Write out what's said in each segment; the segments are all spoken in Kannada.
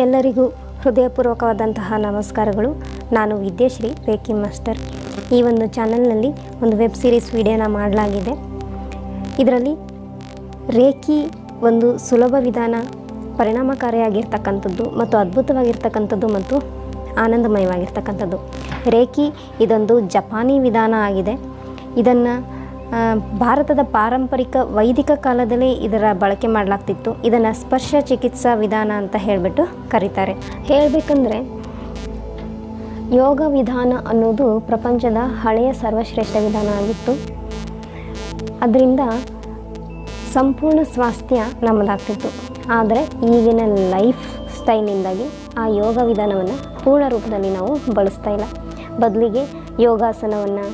ಎಲ್ಲರಿಗೂ ಹೃದಯಪೂರ್ವಕವಾದಂತಹ ನಮಸ್ಕಾರಗಳು. ನಾನು ವಿದ್ಯಾಶ್ರೀ, ರೇಖಿ ಮಾಸ್ಟರ್. ಈ ಒಂದು ಚಾನಲ್ನಲ್ಲಿ ಒಂದು ವೆಬ್ ಸೀರೀಸ್ ವಿಡಿಯೋನ ಮಾಡಲಾಗಿದೆ. ಇದರಲ್ಲಿ ರೇಖಿ ಒಂದು ಸುಲಭ ವಿಧಾನ, ಪರಿಣಾಮಕಾರಿಯಾಗಿರ್ತಕ್ಕಂಥದ್ದು ಮತ್ತು ಅದ್ಭುತವಾಗಿರ್ತಕ್ಕಂಥದ್ದು ಮತ್ತು ಆನಂದಮಯವಾಗಿರ್ತಕ್ಕಂಥದ್ದು. ರೇಖಿ ಇದೊಂದು ಜಪಾನಿ ವಿಧಾನ ಆಗಿದೆ. ಇದನ್ನು ಭಾರತದ ಪಾರಂಪರಿಕ ವೈದಿಕ ಕಾಲದಲ್ಲಿ ಇದರ ಬಳಕೆ ಮಾಡಲಾಗ್ತಿತ್ತು. ಇದನ್ನು ಸ್ಪರ್ಶ ಚಿಕಿತ್ಸಾ ವಿಧಾನ ಅಂತ ಹೇಳಿಬಿಟ್ಟು ಕರೀತಾರೆ. ಹೇಳಬೇಕಂದ್ರೆ ಯೋಗ ವಿಧಾನ ಅನ್ನೋದು ಪ್ರಪಂಚದ ಹಳೆಯ ಸರ್ವಶ್ರೇಷ್ಠ ವಿಧಾನ ಆಗಿತ್ತು. ಅದರಿಂದ ಸಂಪೂರ್ಣ ಸ್ವಾಸ್ಥ್ಯ ನಮ್ಮದಾಗ್ತಿತ್ತು. ಆದರೆ ಈಗಿನ ಲೈಫ್ ಸ್ಟೈಲಿಂದಾಗಿ ಆ ಯೋಗ ವಿಧಾನವನ್ನು ಪೂರ್ಣ ರೂಪದಲ್ಲಿ ನಾವು ಬಳಸ್ತಾ ಇಲ್ಲ. ಬದಲಿಗೆ ಯೋಗಾಸನವನ್ನು,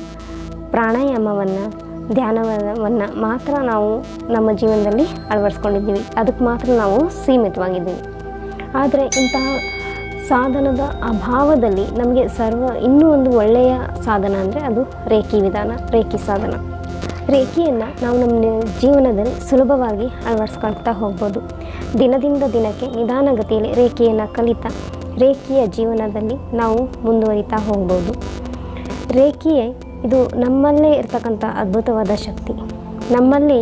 ಪ್ರಾಣಾಯಾಮವನ್ನು ಧ್ಯಾನವನ್ನು ಮಾತ್ರ ನಾವು ನಮ್ಮ ಜೀವನದಲ್ಲಿ ಅಳವಡಿಸ್ಕೊಂಡಿದ್ದೀವಿ. ಅದಕ್ಕೆ ಮಾತ್ರ ನಾವು ಸೀಮಿತವಾಗಿದ್ದೀವಿ. ಆದರೆ ಇಂತಹ ಸಾಧನದ ಅಭಾವದಲ್ಲಿ ನಮಗೆ ಸರ್ವ ಇನ್ನೂ ಒಂದು ಒಳ್ಳೆಯ ಸಾಧನ ಅಂದರೆ ಅದು ರೇಖಿ ವಿಧಾನ, ರೇಖಿ ಸಾಧನ. ರೇಖಿಯನ್ನು ನಾವು ನಮ್ಮ ಜೀವನದಲ್ಲಿ ಸುಲಭವಾಗಿ ಅಳವಡಿಸ್ಕೊಳ್ತಾ ಹೋಗ್ಬೋದು. ದಿನದಿಂದ ದಿನಕ್ಕೆ ನಿಧಾನಗತಿಯಲ್ಲಿ ರೇಖೆಯನ್ನು ಕಲಿತಾ ರೇಖಿಯ ಜೀವನದಲ್ಲಿ ನಾವು ಮುಂದುವರಿತಾ ಹೋಗ್ಬೋದು. ರೇಖಿಯೇ ಇದು ನಮ್ಮಲ್ಲೇ ಇರ್ತಕ್ಕಂಥ ಅದ್ಭುತವಾದ ಶಕ್ತಿ. ನಮ್ಮಲ್ಲಿ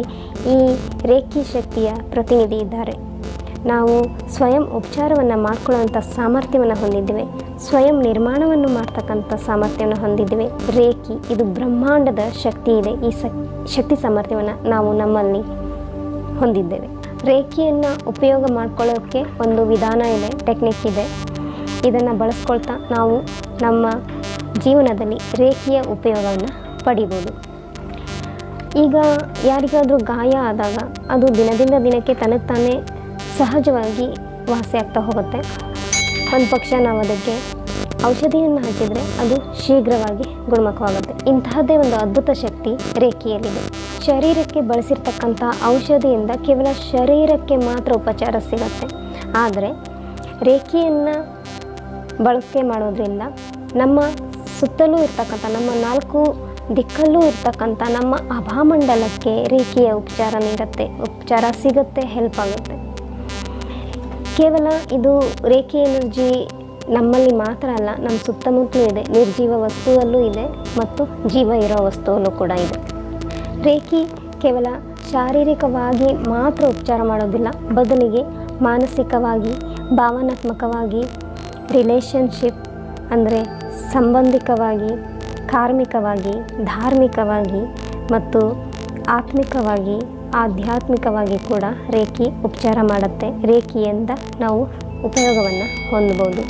ಈ ರೇಖಿ ಶಕ್ತಿಯ ಪ್ರತಿನಿಧಿ ಇದ್ದಾರೆ. ನಾವು ಸ್ವಯಂ ಉಪಚಾರವನ್ನು ಮಾಡ್ಕೊಳ್ಳುವಂಥ ಸಾಮರ್ಥ್ಯವನ್ನು ಹೊಂದಿದ್ದೇವೆ. ಸ್ವಯಂ ನಿರ್ಮಾಣವನ್ನು ಮಾಡ್ತಕ್ಕಂಥ ಸಾಮರ್ಥ್ಯವನ್ನು ಹೊಂದಿದ್ದೇವೆ. ರೇಖಿ, ಇದು ಬ್ರಹ್ಮಾಂಡದ ಶಕ್ತಿ ಇದೆ. ಈ ಶಕ್ತಿ ಸಾಮರ್ಥ್ಯವನ್ನು ನಾವು ನಮ್ಮಲ್ಲಿ ಹೊಂದಿದ್ದೇವೆ. ರೇಖಿಯನ್ನು ಉಪಯೋಗ ಮಾಡ್ಕೊಳ್ಳೋಕ್ಕೆ ಒಂದು ವಿಧಾನ ಇದೆ ಟೆಕ್ನಿಕ್ ಇದೆ. ಇದನ್ನು ಬಳಸ್ಕೊಳ್ತಾ ನಾವು ನಮ್ಮ ಜೀವನದಲ್ಲಿ ರೇಖೆಯ ಉಪಯೋಗವನ್ನು ಪಡಿಬೋದು. ಈಗ ಯಾರಿಗಾದರೂ ಗಾಯ ಆದಾಗ ಅದು ದಿನದಿಂದ ದಿನಕ್ಕೆ ತನಗೆ ತಾನೇ ಸಹಜವಾಗಿ ವಾಸಿ ಹೋಗುತ್ತೆ. ಒಂದು ಪಕ್ಷ ನಾವು ಅದಕ್ಕೆ ಔಷಧಿಯನ್ನು ಹಾಕಿದರೆ ಅದು ಶೀಘ್ರವಾಗಿ ಗುಣಮುಖವಾಗುತ್ತೆ. ಇಂತಹದ್ದೇ ಒಂದು ಅದ್ಭುತ ಶಕ್ತಿ ರೇಖೆಯಲ್ಲಿದೆ. ಶರೀರಕ್ಕೆ ಬಳಸಿರ್ತಕ್ಕಂಥ ಔಷಧಿಯಿಂದ ಕೇವಲ ಶರೀರಕ್ಕೆ ಮಾತ್ರ ಉಪಚಾರ ಸಿಗುತ್ತೆ. ಆದರೆ ರೇಖೆಯನ್ನು ಬಳಕೆ ಮಾಡೋದ್ರಿಂದ ನಮ್ಮ ಸುತ್ತಲೂ ಇರ್ತಕ್ಕಂಥ, ನಮ್ಮ ನಾಲ್ಕು ದಿಕ್ಕಲ್ಲೂ ಇರ್ತಕ್ಕಂಥ, ನಮ್ಮ ಅಭಾಮಂಡಲಕ್ಕೆ ರೇಖೆಯ ಉಪಚಾರ ನೀಡುತ್ತೆ, ಉಪಚಾರ ಸಿಗುತ್ತೆ ಹೆಲ್ಪ್ ಆಗುತ್ತೆ. ಕೇವಲ ಇದು ರೇಖೆ ಎನರ್ಜಿ ನಮ್ಮಲ್ಲಿ ಮಾತ್ರ ಅಲ್ಲ, ನಮ್ಮ ಸುತ್ತಮುತ್ತಲೂ ಇದೆ. ನಿರ್ಜೀವ ವಸ್ತುವಲ್ಲೂ ಇದೆ ಮತ್ತು ಜೀವ ಇರೋ ವಸ್ತುವಲ್ಲೂ ಕೂಡ ಇದೆ. ರೇಖಿ ಕೇವಲ ಶಾರೀರಿಕವಾಗಿ ಮಾತ್ರ ಉಪಚಾರ ಮಾಡೋದಿಲ್ಲ, ಬದಲಿಗೆ ಮಾನಸಿಕವಾಗಿ, ಭಾವನಾತ್ಮಕವಾಗಿ ರಿಲೇಷನ್ಶಿಪ್ ಅಂದರೆ ಸಂಬಂಧಿಕವಾಗಿ, ಕಾರ್ಮಿಕವಾಗಿ, ಧಾರ್ಮಿಕವಾಗಿ ಮತ್ತು ಆತ್ಮಿಕವಾಗಿ, ಆಧ್ಯಾತ್ಮಿಕವಾಗಿ ಕೂಡ ರೇಖಿ ಉಪಚಾರ ಮಾಡುತ್ತೆ. ರೇಖಿಯಿಂದ ನಾವು ಉಪಯೋಗವನ್ನು ಹೊಂದ್ಬೋದು.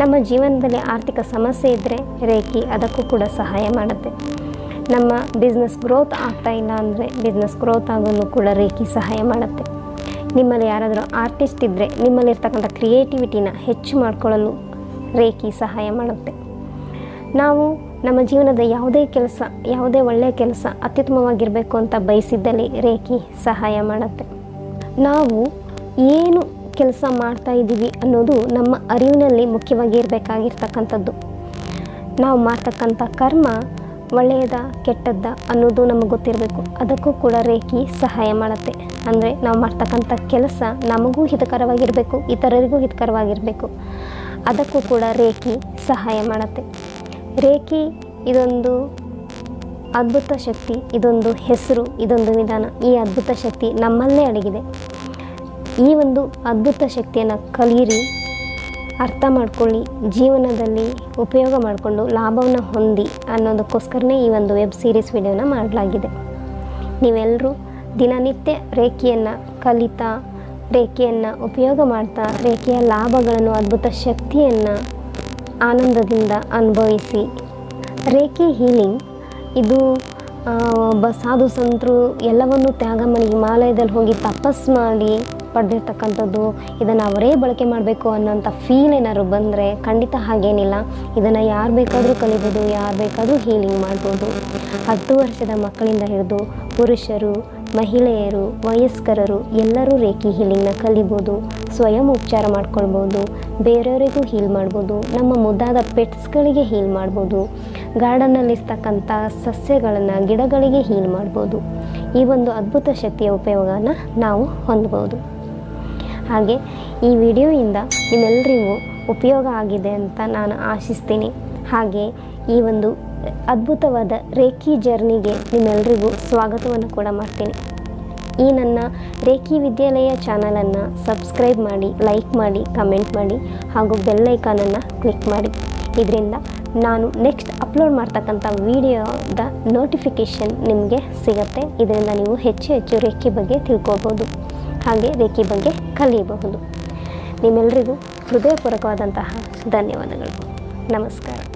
ನಮ್ಮ ಜೀವನದಲ್ಲಿ ಆರ್ಥಿಕ ಸಮಸ್ಯೆ ಇದ್ದರೆ ರೇಖಿ ಅದಕ್ಕೂ ಕೂಡ ಸಹಾಯ ಮಾಡುತ್ತೆ. ನಮ್ಮ ಬಿಸ್ನೆಸ್ ಗ್ರೋತ್ ಆಗ್ತಾ ಇಲ್ಲ ಅಂದರೆ ಬಿಸ್ನೆಸ್ ಗ್ರೋತ್ ಆಗೋನು ಕೂಡ ರೇಖಿ ಸಹಾಯ ಮಾಡುತ್ತೆ. ನಿಮ್ಮಲ್ಲಿ ಯಾರಾದರೂ ಆರ್ಟಿಸ್ಟ್ ಇದ್ದರೆ ನಿಮ್ಮಲ್ಲಿರ್ತಕ್ಕಂಥ ಕ್ರಿಯೇಟಿವಿಟಿನ ಹೆಚ್ಚು ಮಾಡಿಕೊಳ್ಳಲು ರೇಖಿ ಸಹಾಯ ಮಾಡುತ್ತೆ. ನಾವು ನಮ್ಮ ಜೀವನದ ಯಾವುದೇ ಕೆಲಸ, ಯಾವುದೇ ಒಳ್ಳೆಯ ಕೆಲಸ ಅತ್ಯುತ್ತಮವಾಗಿರಬೇಕು ಅಂತ ಬಯಸಿದ್ದಲ್ಲಿ ರೇಖಿ ಸಹಾಯ ಮಾಡುತ್ತೆ. ನಾವು ಏನು ಕೆಲಸ ಮಾಡ್ತಾ ಇದ್ದೀವಿ ಅನ್ನೋದು ನಮ್ಮ ಅರಿವಿನಲ್ಲಿ ಮುಖ್ಯವಾಗಿ ಇರಬೇಕಾಗಿರ್ತಕ್ಕಂಥದ್ದು ನಾವು ಮಾಡ್ತಕ್ಕಂಥ ಕರ್ಮ ಒಳ್ಳೆಯದ, ಕೆಟ್ಟದ್ದ ಅನ್ನೋದು ನಮಗೆ ಗೊತ್ತಿರಬೇಕು. ಅದಕ್ಕೂ ಕೂಡ ರೇಖಿ ಸಹಾಯ ಮಾಡುತ್ತೆ. ಅಂದರೆ ನಾವು ಮಾಡ್ತಕ್ಕಂಥ ಕೆಲಸ ನಮಗೂ ಹಿತಕರವಾಗಿರಬೇಕು, ಇತರರಿಗೂ ಹಿತಕರವಾಗಿರಬೇಕು. ಅದಕ್ಕೂ ಕೂಡ ರೇಖಿ ಸಹಾಯ ಮಾಡುತ್ತೆ. ರೇಖಿ ಇದೊಂದು ಅದ್ಭುತ ಶಕ್ತಿ, ಇದೊಂದು ಹೆಸರು, ಇದೊಂದು ವಿಧಾನ. ಈ ಅದ್ಭುತ ಶಕ್ತಿ ನಮ್ಮಲ್ಲೇ ಅಡಗಿದೆ. ಈ ಒಂದು ಅದ್ಭುತ ಶಕ್ತಿಯನ್ನು ಕಲಿಯಿರಿ ಅರ್ಥ ಮಾಡ್ಕೊಳ್ಳಿ, ಜೀವನದಲ್ಲಿ ಉಪಯೋಗ ಮಾಡಿಕೊಂಡು ಲಾಭವನ್ನು ಹೊಂದಿ ಅನ್ನೋದಕ್ಕೋಸ್ಕರನೇ ಈ ಒಂದು ವೆಬ್ ಸೀರೀಸ್ ವಿಡಿಯೋನ ಮಾಡಲಾಗಿದೆ. ನೀವೆಲ್ಲರೂ ದಿನನಿತ್ಯ ರೇಖೆಯನ್ನು ಕಲಿತಾ ರೇಖೆಯನ್ನು ಉಪಯೋಗ ಮಾಡ್ತಾ, ರೇಖೆಯ ಲಾಭಗಳನ್ನು, ಅದ್ಭುತ ಶಕ್ತಿಯನ್ನು ಆನಂದದಿಂದ ಅನುಭವಿಸಿ. ರೇಖೆ ಹೀಲಿಂಗ್, ಇದು ಒಬ್ಬ ಸಾಧು ಸಂತರು ಎಲ್ಲವನ್ನು ತ್ಯಾಗ ಮಾಡಿ ಹಿಮಾಲಯದಲ್ಲಿ ಹೋಗಿ ತಪಸ್ ಮಾಡಿ ಪಡೆದಿರ್ತಕ್ಕಂಥದ್ದು, ಇದನ್ನು ಅವರೇ ಬಳಕೆ ಮಾಡಬೇಕು ಅನ್ನೋಂಥ ಫೀಲ್ ಏನಾದ್ರು ಬಂದರೆ ಖಂಡಿತ ಹಾಗೇನಿಲ್ಲ. ಇದನ್ನು ಯಾರು ಬೇಕಾದರೂ ಕಲಿಬೋದು, ಯಾರು ಬೇಕಾದರೂ ಹೀಲಿಂಗ್ ಮಾಡ್ಬೋದು. ಹತ್ತು ವರ್ಷದ ಮಕ್ಕಳಿಂದ ಹಿಡಿದು ಪುರುಷರು ಮಹಿಳೆಯರು, ವಯಸ್ಕರರು ಎಲ್ಲರೂ ರೇಖಿ ಹೀಲಿಂಗ್ನ ಕಲಿಬೋದು, ಸ್ವಯಂ ಉಪಚಾರ ಮಾಡ್ಕೊಳ್ಬೋದು, ಬೇರೆಯವರಿಗೂ ಹೀಲ್ ಮಾಡ್ಬೋದು, ನಮ್ಮ ಮುದ್ದಾದ ಪೆಟ್ಸ್ಗಳಿಗೆ ಹೀಲ್ ಮಾಡ್ಬೋದು, ಗಾರ್ಡನ್ನಲ್ಲಿರ್ತಕ್ಕಂಥ ಸಸ್ಯಗಳನ್ನು ಗಿಡಗಳಿಗೆ ಹೀಲ್ ಮಾಡ್ಬೋದು. ಈ ಒಂದು ಅದ್ಭುತ ಶಕ್ತಿಯ ಉಪಯೋಗನ ನಾವು ಹೊಂದ್ಬೋದು. ಹಾಗೆ ಈ ವಿಡಿಯೋಯಿಂದ ನಿಮ್ಮೆಲ್ಲರಿಗೂ ಉಪಯೋಗ ಆಗಿದೆ ಅಂತ ನಾನು ಆಶಿಸ್ತೀನಿ. ಹಾಗೆ ಈ ಒಂದು ಅದ್ಭುತವಾದ ರೇಖಿ ಜರ್ನಿಗೆ ನಿಮ್ಮೆಲ್ಲರಿಗೂ ಸ್ವಾಗತವನ್ನು ಕೂಡ ಮಾಡ್ತೀನಿ. ಈ ನನ್ನ ರೇಖಿ ವಿದ್ಯಾಲಯ ಚಾನಲನ್ನು ಸಬ್ಸ್ಕ್ರೈಬ್ ಮಾಡಿ, ಲೈಕ್ ಮಾಡಿ, ಕಮೆಂಟ್ ಮಾಡಿ ಹಾಗೂ ಬೆಲ್ಲೈಕಾನನ್ನು ಕ್ಲಿಕ್ ಮಾಡಿ. ಇದರಿಂದ ನಾನು ನೆಕ್ಸ್ಟ್ ಅಪ್ಲೋಡ್ ಮಾಡ್ತಕ್ಕಂಥ ವಿಡಿಯೋದ ನೋಟಿಫಿಕೇಷನ್ ನಿಮಗೆ ಸಿಗುತ್ತೆ. ಇದರಿಂದ ನೀವು ಹೆಚ್ಚು ಹೆಚ್ಚು ರೇಖೆ ಬಗ್ಗೆ ತಿಳ್ಕೋಬೋದು, ಹಾಗೆ ರೇಖೆ ಬಗ್ಗೆ ಕಲಿಯಬಹುದು. ನಿಮ್ಮೆಲ್ಲರಿಗೂ ಹೃದಯಪೂರ್ವಕವಾದಂತಹ ಧನ್ಯವಾದಗಳು. ನಮಸ್ಕಾರ.